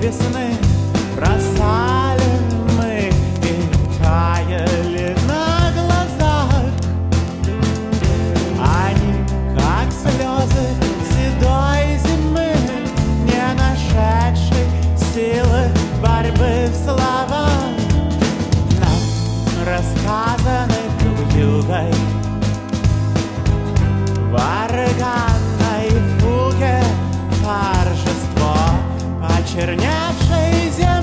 весны бросали мы и таяли на глазах. Они, как слезы седой зимы, не нашедшей силы борьбы в словах. Нам рассказаны югой najczerniawszej zjawy.